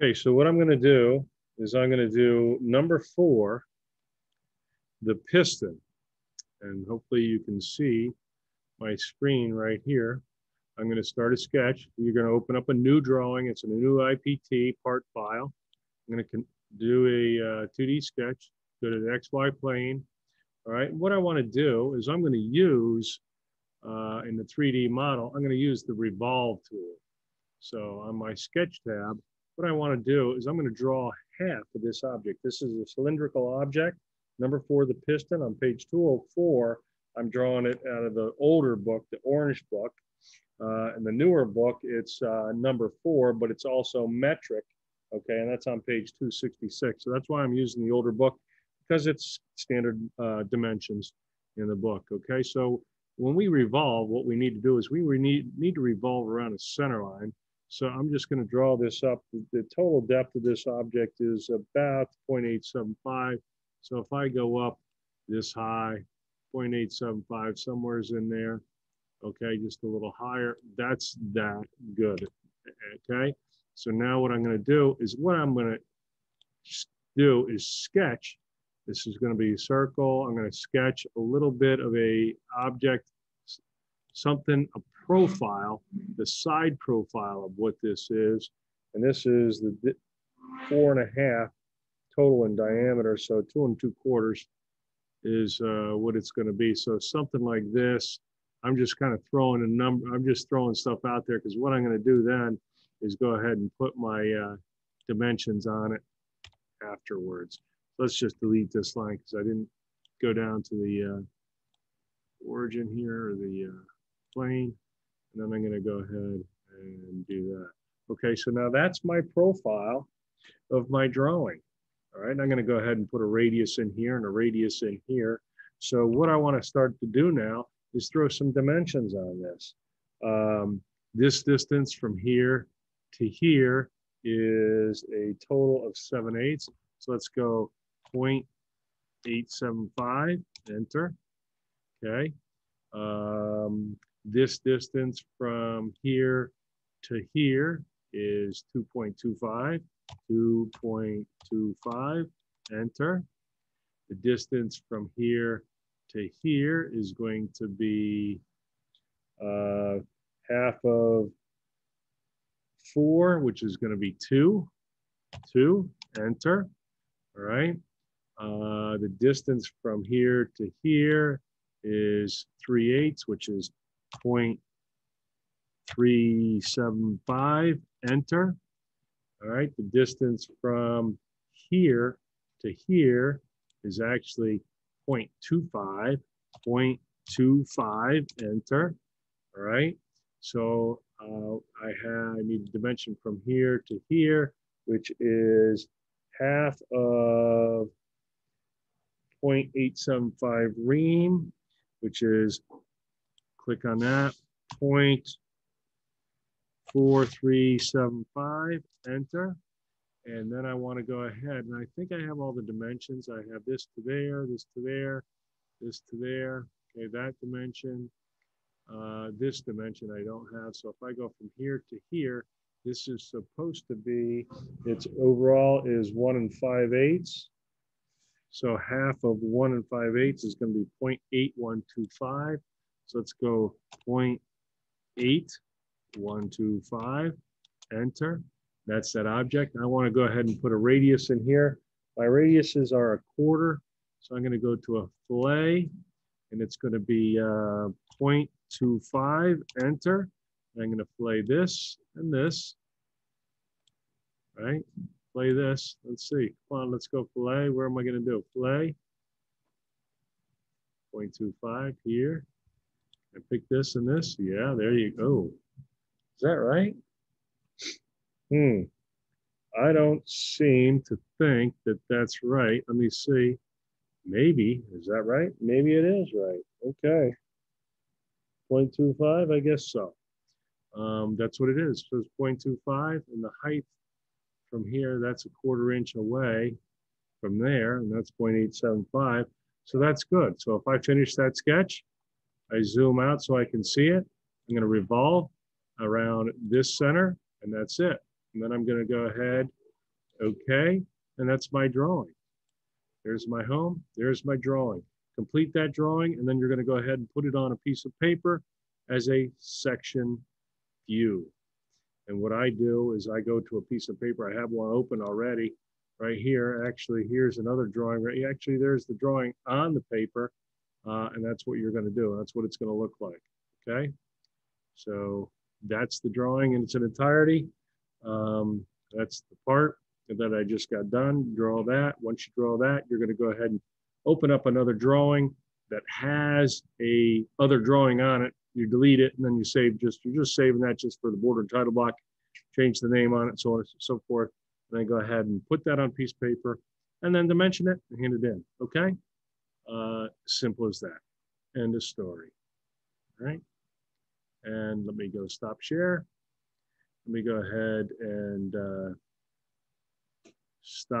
Okay, so what I'm going to do is I'm going to do number four, the piston. And hopefully you can see my screen right here. I'm going to start a sketch. You're going to open up a new drawing. It's a new IPT part file. I'm going to do a uh, 2D sketch, go to the XY plane. All right, what I want to do is I'm going to use, uh, in the 3D model, I'm going to use the revolve tool. So on my sketch tab, what I want to do is I'm going to draw half of this object. This is a cylindrical object. Number four, the piston on page 204. I'm drawing it out of the older book, the orange book. Uh, in the newer book, it's uh, number four, but it's also metric. Okay, and that's on page 266. So that's why I'm using the older book because it's standard uh, dimensions in the book. Okay, so when we revolve, what we need to do is we need, need to revolve around a center line. So I'm just going to draw this up. The, total depth of this object is about 0.875. So if I go up this high, 0.875, somewhere's in there, okay, just a little higher, that's that good, okay? So now what I'm gonna do is what I'm gonna do is sketch. This is gonna be a circle. I'm gonna sketch a little bit of a object, something, a profile, the side profile of what this is. And this is the four and a half total in diameter. So two and two quarters is uh, what it's going to be. So something like this, I'm just kind of throwing a number. I'm just throwing stuff out there because what I'm going to do then is go ahead and put my uh, dimensions on it afterwards. Let's just delete this line because I didn't go down to the uh, origin here or the uh, plane. And then I'm going to go ahead and do that. Okay, so now that's my profile of my drawing. All right, and I'm going to go ahead and put a radius in here and a radius in here. So what I want to start to do now is throw some dimensions on this. Um, this distance from here to here is a total of 7 eighths. So let's go 0.875, enter. Okay. Um, this distance from here to here is 2.25, 2.25, enter. The distance from here to here is going to be uh, half of four, which is going to be two, two, enter. All right. Uh, the distance from here to here is 3 eighths, which is 0.375, enter. All right, the distance from here to here is actually 0.25, 0.25, enter. All right, so uh, I have I need a dimension from here to here, which is half of 0.875 ream, which is click on that, point four, three, seven, five, enter. And then I want to go ahead and I think I have all the dimensions. I have this to there, this to there, this to there, okay, that dimension, uh, this dimension I don't have. So if I go from here to here, this is supposed to be, its overall is one and five eighths. So half of one and five eighths is going to be 0.8125. So let's go 0.8125, enter. That's that object. I want to go ahead and put a radius in here. My radiuses are a quarter. So I'm going to go to a fillet and it's going to be uh, 0.25, enter. I'm going to fillet this and this, right? Fillet this. Let's see. Come on, let's go fillet. Where am I going to do? Fillet. 0.25 here. I pick this and this. Yeah, there you go. Is that right? Hmm. I don't seem to think that that's right. Let me see. Maybe. Is that right? Maybe it is right. Okay. 0.25, I guess so. Um, that's what it is. So it's 0.25 and the height from here, that's a quarter inch away from there, and that's 0.875. So that's good. So if I finish that sketch, I zoom out so I can see it. I'm going to revolve around this center, and that's it. And then I'm going to go ahead Okay, and that's my drawing. There's my home, there's my drawing. Complete that drawing, and then you're gonna go ahead and put it on a piece of paper as a section view. And what I do is I go to a piece of paper, I have one open already, right here. Actually, here's another drawing? Actually, there's the drawing on the paper, uh, and that's what you're gonna do. That's what it's gonna look like, okay? So that's the drawing in its an entirety. Um, that's the part that I just got done. Draw that. Once you draw that, you're going to go ahead and open up another drawing that has a other drawing on it. You delete it and then you save just you're just saving that just for the border and title block. Change the name on it, so on and so forth. And then go ahead and put that on piece of paper and then dimension it and hand it in. Okay. Uh, simple as that. End of story. All right. And let me go stop share. Let me go ahead and uh, stop.